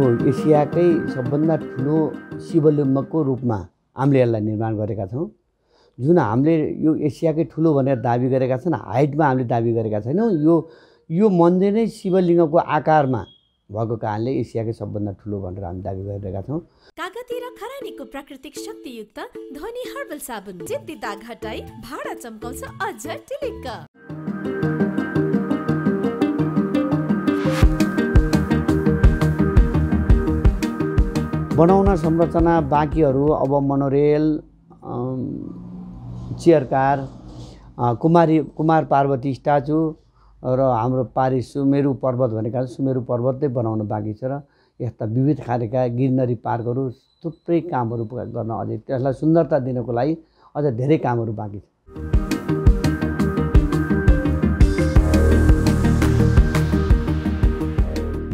एसियाकै सबभन्दा ठुलो शिवलिङ्गको रूपमा हामीले यसलाई निर्माण गरेका छौँ। जुन हामीले यो एसियाकै ठुलो भनेर दाबी गरेका छन् हाइटमा हामीले दाबी गरेका छैनौँ। यो यो मन्दिर नै शिवलिङ्गको आकारमा भएको कारणले एसियाकै सबभन्दा ठुलो भनेर हामी दाबी गरिरहेका छौँ। कागती र खरानीको प्राकृतिक शक्तियुक्त ध्वनि हर्बल साबुन जिद्दी दाग हटाई भाडा चम्काउँछ अझ टिलिक्क। बनाउन संरचना बाँकीहरू अब monorail um, chair car uh, Kumari Kumar Parvati statue र हाम्रो पारि सुमेरु पर्वत भनेका सुमेरु पर्वत नै बनाउन बाँकी छ र यस्ता विविध खालेका गिरनरी पार्कहरू थुप्रै कामहरू गर्न अझै त्यसलाई सुन्दरता दिनको लागि अझ धेरै कामहरू बाँकी छ।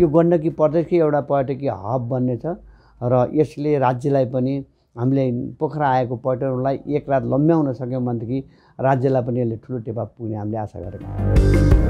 यो गण्डकी प्रदेशकै एउटा पर्यटकीय हब बन्नेछ र यसले राज्यलाई पनि हामीले पोखरा आएको पर्यटकहरूलाई एक रात लम्ब्याउन सक्यौँ भनेदेखि राज्यलाई पनि यसले ठुलो टेवा पुग्ने हामीले आशा गरेका